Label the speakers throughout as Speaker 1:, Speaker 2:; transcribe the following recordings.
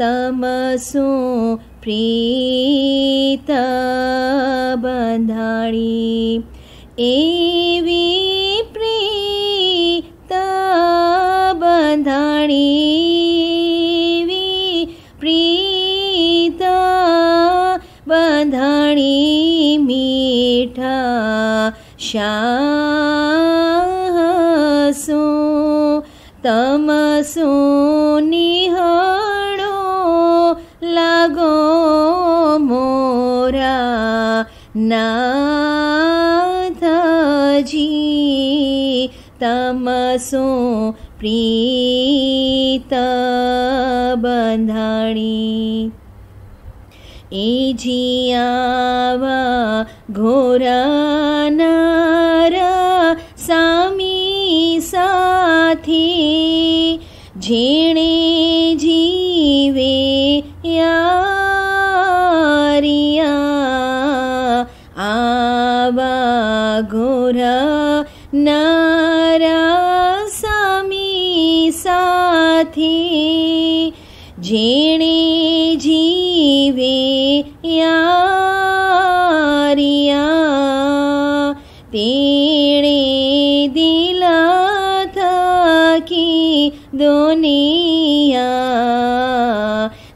Speaker 1: तमसो प्रीत बन्धाणी एवी प्रीत बन्धाणी वि प्रीत बन्धाणी मीठा शाहसो तमसो निहा નાથજી તમસો પ્રીત બંધાણી એ જીયાવા ઘોરાનારા સામી સાથી જેણે જીવે યારિયા नारासामी साथी झेणे जीवे यारिया तेणे दिल की दोनिया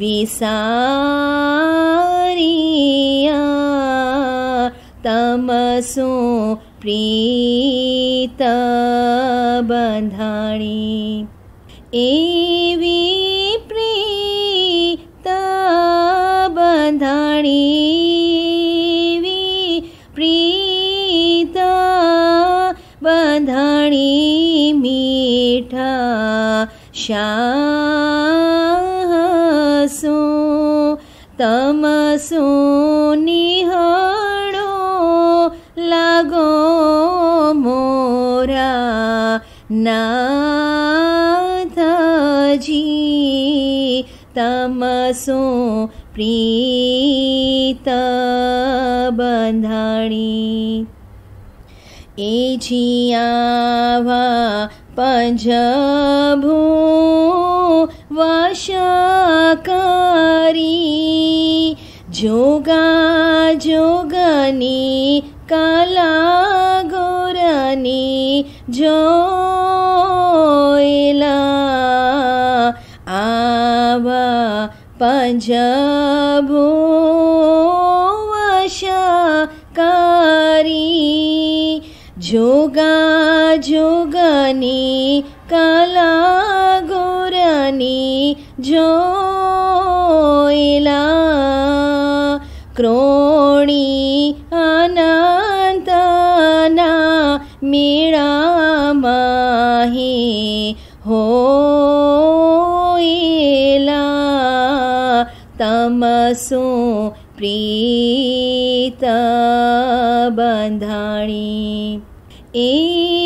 Speaker 1: विसारिया तमसो પ્રીત બંધાણી એવી પ્રીત બંધાણી પ્રીત બંધાણી મીઠા શાસો તમસો नाथजी तमसो प्रीत बंधाणी। ए जियावा पञ्जभो वशकारी जोगा जोगनी कला ગોરની જોયેલા આવા પંજભો વશકારી જોગા જોગની કલા ગોરની જોયેલા ક્રોણી मीरा माही हो एला तमसो प्रीत बन्धाणी ए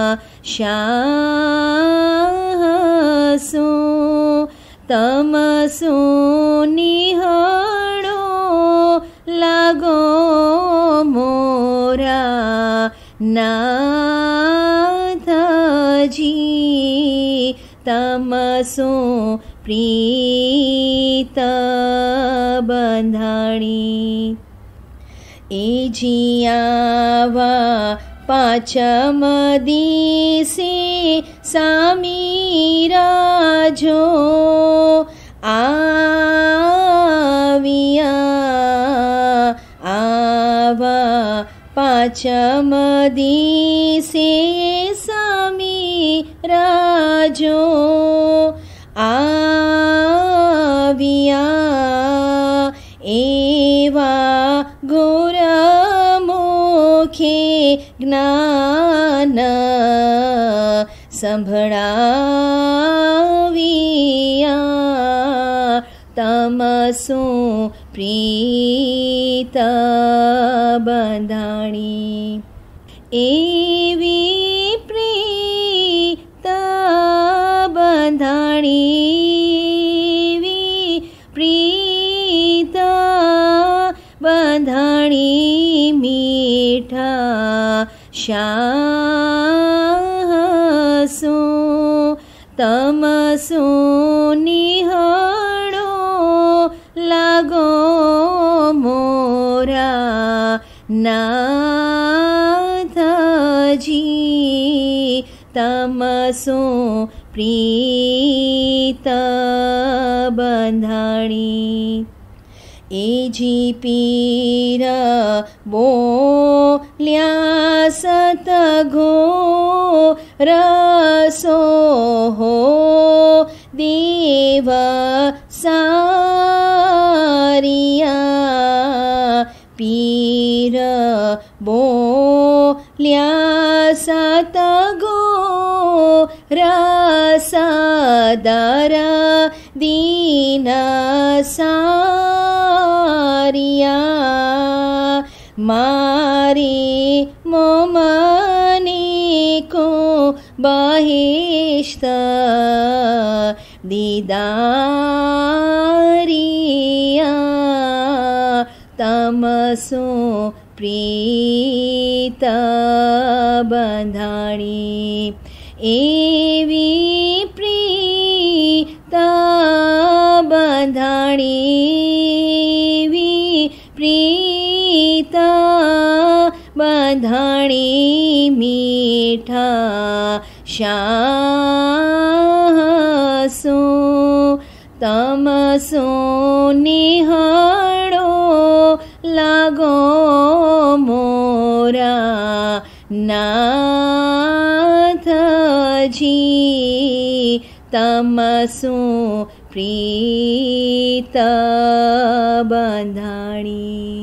Speaker 1: મીઠા શાસો તમસો નિહળો લાગો મોરા નાથજી તમસો પ્રીત બંધાણી એ જીયાવા पाचमदिसि समीराजो आविया आवा पाचमदिसे समीराजो आ જ્ઞાન સંભળાવિયા તમસું પ્રીત બંધાણી એવી श्यासो तमसो निहणो लागो मोरा नाथजी तमसो प्रीत बन्धाणी एजी पीर बोल्या सतगो रसो सारिया पीर बो ल्या सतगो दीन सारिया मारी बहिष्ट। दिदार तमसो प्रीत बन्धा एवि प्रि तन्धा प्रीता बधाणे मीठा शाहसो तमसो निहाणो लागो मोरा नाथजी तमसो प्रीत बन्धाणी